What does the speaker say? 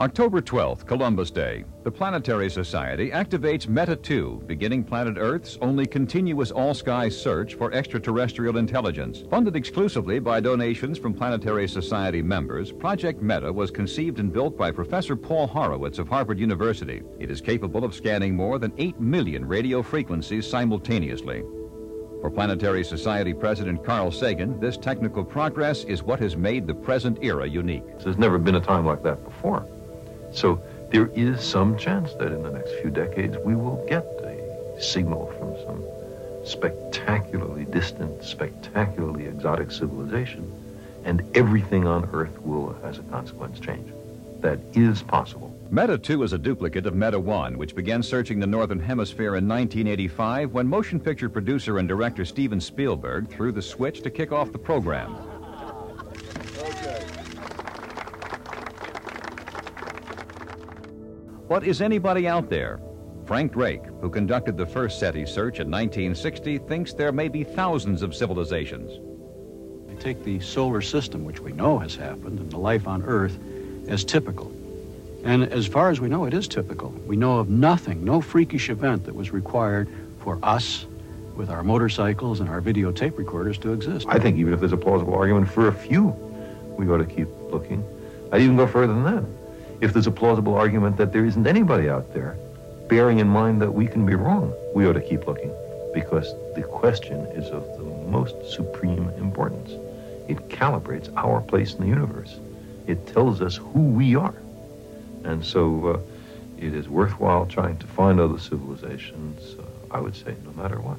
October 12th, Columbus Day. The Planetary Society activates META 2, beginning planet Earth's only continuous all sky search for extraterrestrial intelligence. Funded exclusively by donations from Planetary Society members, Project META was conceived and built by Professor Paul Horowitz of Harvard University. It is capable of scanning more than 8 million radio frequencies simultaneously. For Planetary Society President Carl Sagan, this technical progress is what has made the present era unique. There's never been a time like that before. So there is some chance that in the next few decades we will get a signal from some spectacularly distant, spectacularly exotic civilization, and everything on Earth will, as a consequence, change. That is possible. META 2 is a duplicate of META 1, which began searching the Northern Hemisphere in 1985 when motion picture producer and director Steven Spielberg threw the switch to kick off the program. But is anybody out there? Frank Drake, who conducted the first SETI search in 1960, thinks there may be thousands of civilizations. We take the solar system, which we know has happened, and the life on Earth as typical. And as far as we know, it is typical. We know of nothing, no freakish event that was required for us with our motorcycles and our videotape recorders to exist. I think even if there's a plausible argument for a few, we ought to keep looking. I'd even go further than that if there's a plausible argument that there isn't anybody out there, bearing in mind that we can be wrong, we ought to keep looking because the question is of the most supreme importance. It calibrates our place in the universe. It tells us who we are. And so uh, it is worthwhile trying to find other civilizations, uh, I would say, no matter what.